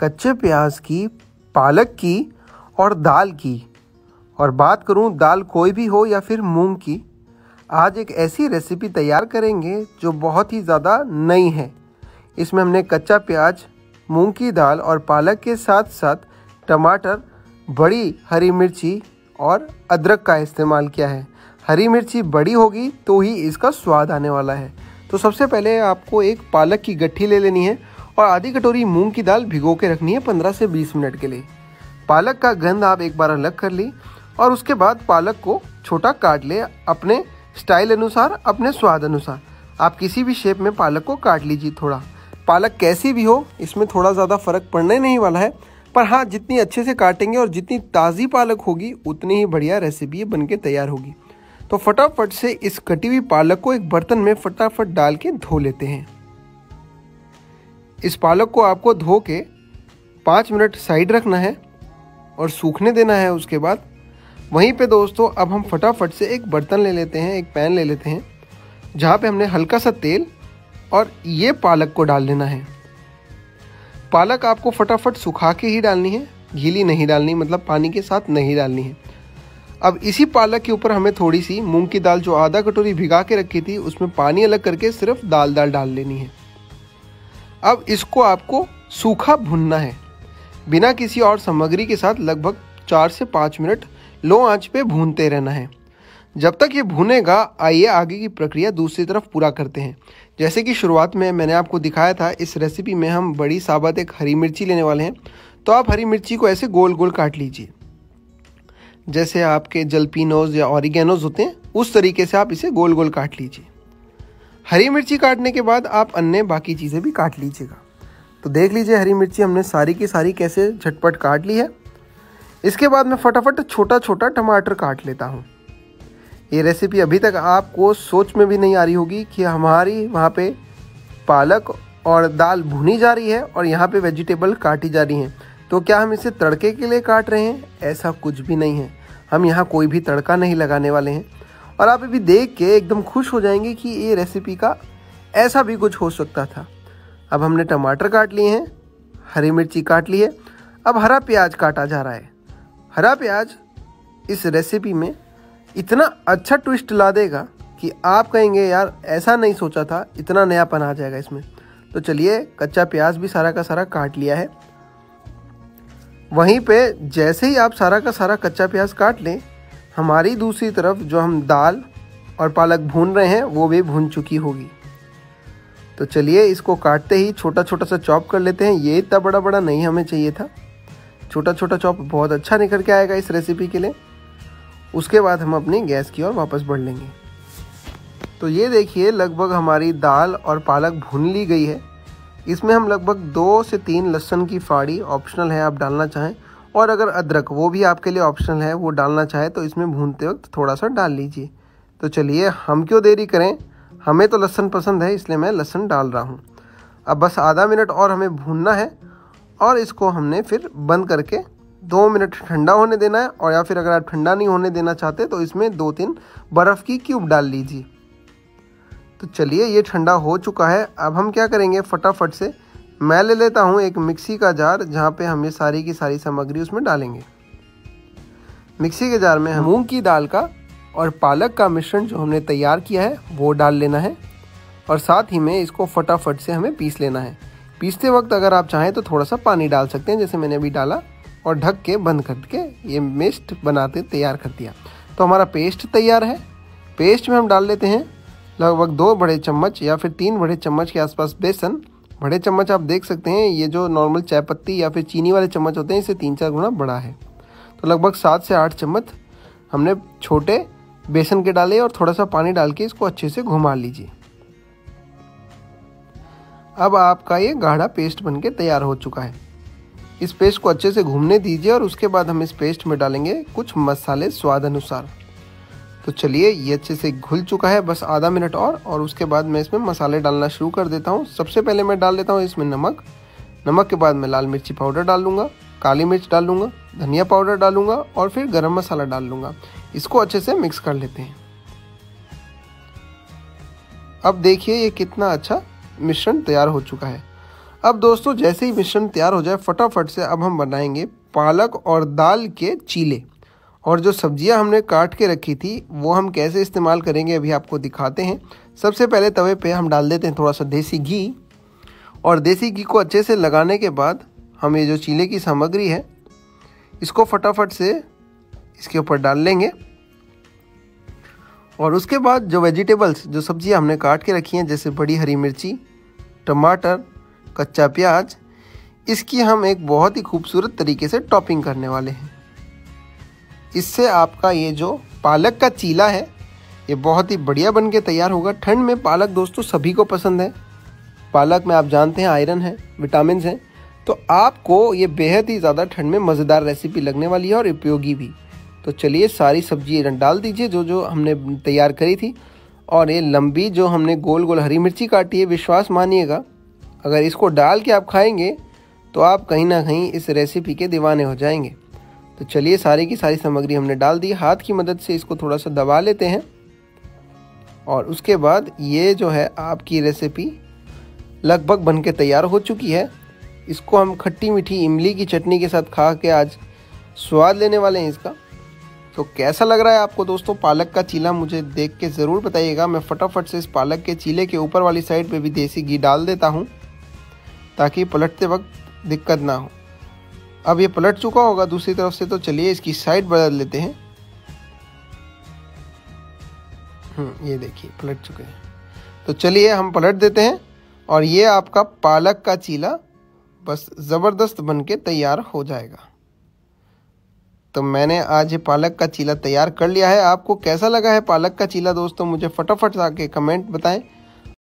कच्चे प्याज की, पालक की और दाल की। और बात करूँ दाल कोई भी हो या फिर मूंग की, आज एक ऐसी रेसिपी तैयार करेंगे जो बहुत ही ज़्यादा नई है। इसमें हमने कच्चा प्याज, मूंग की दाल और पालक के साथ साथ टमाटर, बड़ी हरी मिर्ची और अदरक का इस्तेमाल किया है। हरी मिर्ची बड़ी होगी तो ही इसका स्वाद आने वाला है। तो सबसे पहले आपको एक पालक की गट्ठी ले लेनी है और आधी कटोरी मूंग की दाल भिगो के रखनी है पंद्रह से बीस मिनट के लिए। पालक का गंध आप एक बार अलग कर ली और उसके बाद पालक को छोटा काट ले अपने स्टाइल अनुसार, अपने स्वाद अनुसार। आप किसी भी शेप में पालक को काट लीजिए थोड़ा। पालक कैसी भी हो, इसमें थोड़ा ज़्यादा फ़र्क पड़ने नहीं वाला है, पर हाँ जितनी अच्छे से काटेंगे और जितनी ताज़ी पालक होगी, उतनी ही बढ़िया रेसिपी बन के तैयार होगी। तो फटाफट से इस कटी हुई पालक को एक बर्तन में फटाफट डाल के धो लेते हैं। इस पालक को आपको धो के पाँच मिनट साइड रखना है और सूखने देना है उसके बाद। वहीं पे दोस्तों, अब हम फटाफट से एक बर्तन ले लेते हैं, एक पैन ले लेते हैं, जहाँ पे हमने हल्का सा तेल और ये पालक को डाल लेना है। पालक आपको फटाफट सुखा के ही डालनी है, गीली नहीं डालनी मतलब पानी के साथ नहीं डालनी है। अब इसी पालक के ऊपर हमें थोड़ी सी मूंग की दाल, जो आधा कटोरी भिगा के रखी थी, उसमें पानी अलग करके सिर्फ़ दाल दाल डाल लेनी है। अब इसको आपको सूखा भुनना है। बिना किसी और सामग्री के साथ लगभग चार से पाँच मिनट लो आँच पे भूनते रहना है। जब तक ये भुनेगा, आइए आगे की प्रक्रिया दूसरी तरफ़ पूरा करते हैं। जैसे कि शुरुआत में मैंने आपको दिखाया था, इस रेसिपी में हम बड़ी साबत एक हरी मिर्ची लेने वाले हैं। तो आप हरी मिर्ची को ऐसे गोल गोल काट लीजिए। जैसे आपके जलपीनोज या ऑरिगेनोज होते हैं, उस तरीके से आप इसे गोल गोल काट लीजिए। हरी मिर्ची काटने के बाद आप अन्य बाकी चीज़ें भी काट लीजिएगा। तो देख लीजिए हरी मिर्ची हमने सारी की सारी कैसे झटपट काट ली है। इसके बाद मैं फटाफट छोटा छोटा टमाटर काट लेता हूँ। ये रेसिपी अभी तक आपको सोच में भी नहीं आ रही होगी कि हमारी वहाँ पे पालक और दाल भुनी जा रही है और यहाँ पे वेजिटेबल काटी जा रही हैं। तो क्या हम इसे तड़के के लिए काट रहे हैं? ऐसा कुछ भी नहीं है। हम यहाँ कोई भी तड़का नहीं लगाने वाले हैं। और आप अभी देख के एकदम खुश हो जाएँगे कि ये रेसिपी का ऐसा भी कुछ हो सकता था। अब हमने टमाटर काट लिए हैं, हरी मिर्ची काट ली है, अब हरा प्याज काटा जा रहा है। हरा प्याज इस रेसिपी में इतना अच्छा ट्विस्ट ला देगा कि आप कहेंगे, यार, ऐसा नहीं सोचा था, इतना नयापन आ जाएगा इसमें। तो चलिए, कच्चा प्याज भी सारा का सारा काट लिया है। वहीं पे जैसे ही आप सारा का सारा कच्चा प्याज काट लें हमारी दूसरी तरफ़ जो हम दाल और पालक भून रहे हैं, वो भी भून चुकी होगी। तो चलिए, इसको काटते ही छोटा छोटा सा चॉप कर लेते हैं। ये इतना बड़ा बड़ा नहीं हमें चाहिए था। छोटा छोटा चॉप बहुत अच्छा निकल के आएगा इस रेसिपी के लिए। उसके बाद हम अपनी गैस की ओर वापस बढ़ लेंगे। तो ये देखिए, लगभग हमारी दाल और पालक भून ली गई है। इसमें हम लगभग दो से तीन लहसन की फाड़ी ऑप्शनल है, आप डालना चाहें। और अगर अदरक वो भी आपके लिए ऑप्शनल है, वो डालना चाहे तो इसमें भूनते वक्त थोड़ा सा डाल लीजिए। तो चलिए, हम क्यों देरी करें? हमें तो लहसन पसंद है, इसलिए मैं लहसन डाल रहा हूँ। अब बस आधा मिनट और हमें भूनना है और इसको हमने फिर बंद करके दो मिनट ठंडा होने देना है और या फिर अगर आप ठंडा नहीं होने देना चाहते तो इसमें दो तीन बर्फ़ की क्यूब डाल लीजिए। तो चलिए, ये ठंडा हो चुका है। अब हम क्या करेंगे फटाफट से? मैं ले लेता हूँ एक मिक्सी का जार, जहाँ पे हम ये सारी की सारी सामग्री उसमें डालेंगे। मिक्सी के जार में हम मूंग की दाल का और पालक का मिश्रण जो हमने तैयार किया है, वो डाल लेना है। और साथ ही में इसको फटाफट से हमें पीस लेना है। पीसते वक्त अगर आप चाहें तो थोड़ा सा पानी डाल सकते हैं, जैसे मैंने अभी डाला, और ढक के, बंद करके ये मिस्ट बनाते, तैयार कर दिया। तो हमारा पेस्ट तैयार है। पेस्ट में हम डाल लेते हैं लगभग दो बड़े चम्मच या फिर तीन बड़े चम्मच के आसपास बेसन बड़े चम्मच आप देख सकते हैं, ये जो नॉर्मल चाय पत्ती या फिर चीनी वाले चम्मच होते हैं इससे तीन चार गुना बड़ा है। तो लगभग सात से आठ चम्मच हमने छोटे बेसन के डाले और थोड़ा सा पानी डाल के इसको अच्छे से घुमा लीजिए। अब आपका ये गाढ़ा पेस्ट बन के तैयार हो चुका है। इस पेस्ट को अच्छे से घूमने दीजिए और उसके बाद हम इस पेस्ट में डालेंगे कुछ मसाले स्वाद अनुसार। तो चलिए, ये अच्छे से घुल चुका है, बस आधा मिनट और और उसके बाद मैं इसमें मसाले डालना शुरू कर देता हूँ। सबसे पहले मैं डाल देता हूँ इसमें नमक। नमक के बाद मैं लाल मिर्ची पाउडर डाल लूँगा काली मिर्च डाल लूँगा धनिया पाउडर डालूँगा और फिर गरम मसाला डाल लूँगा। इसको अच्छे से मिक्स कर लेते हैं। अब देखिए ये कितना अच्छा मिश्रण तैयार हो चुका है। अब दोस्तों, जैसे ही मिश्रण तैयार हो जाए, फटाफट से अब हम बनाएँगे पालक और दाल के चीले। और जो सब्ज़ियाँ हमने काट के रखी थी, वो हम कैसे इस्तेमाल करेंगे अभी आपको दिखाते हैं। सबसे पहले तवे पे हम डाल देते हैं थोड़ा सा देसी घी। और देसी घी को अच्छे से लगाने के बाद हम ये जो चीले की सामग्री है, इसको फटाफट से इसके ऊपर डाल लेंगे। और उसके बाद जो वेजिटेबल्स, जो सब्ज़ियाँ हमने काट के रखी हैं, जैसे बड़ी हरी मिर्ची, टमाटर, कच्चा प्याज, इसकी हम एक बहुत ही खूबसूरत तरीके से टॉपिंग करने वाले हैं। इससे आपका ये जो पालक का चीला है, ये बहुत ही बढ़िया बन के तैयार होगा। ठंड में पालक दोस्तों सभी को पसंद है। पालक में आप जानते हैं आयरन है विटामिन हैं। तो आपको ये बेहद ही ज़्यादा ठंड में मज़ेदार रेसिपी लगने वाली है और उपयोगी भी। तो चलिए सारी सब्ज़ी डाल दीजिए, जो जो हमने तैयार करी थी। और ये लंबी जो हमने गोल गोल हरी मिर्ची काटी है, विश्वास मानिएगा, अगर इसको डाल के आप खाएँगे तो आप कहीं ना कहीं इस रेसिपी के दीवाने हो जाएँगे। तो चलिए सारी की सारी सामग्री हमने डाल दी। हाथ की मदद से इसको थोड़ा सा दबा लेते हैं। और उसके बाद ये जो है आपकी रेसिपी लगभग बन के तैयार हो चुकी है। इसको हम खट्टी मीठी इमली की चटनी के साथ खा के आज स्वाद लेने वाले हैं इसका। तो कैसा लग रहा है आपको दोस्तों? पालक का चीला मुझे देख के ज़रूर बताइएगा। मैं फटाफट से इस पालक के चीले के ऊपर वाली साइड पे भी देसी घी डाल देता हूँ, ताकि पलटते वक्त दिक्कत ना हो। अब ये पलट चुका होगा दूसरी तरफ़ से तो चलिए इसकी साइड बदल लेते हैं। हम्म, ये देखिए पलट चुके हैं। तो चलिए हम पलट देते हैं और ये आपका पालक का चीला बस ज़बरदस्त बन के तैयार हो जाएगा। तो मैंने आज ये पालक का चीला तैयार कर लिया है। आपको कैसा लगा है पालक का चीला दोस्तों? मुझे फटाफट आके कमेंट बताएँ।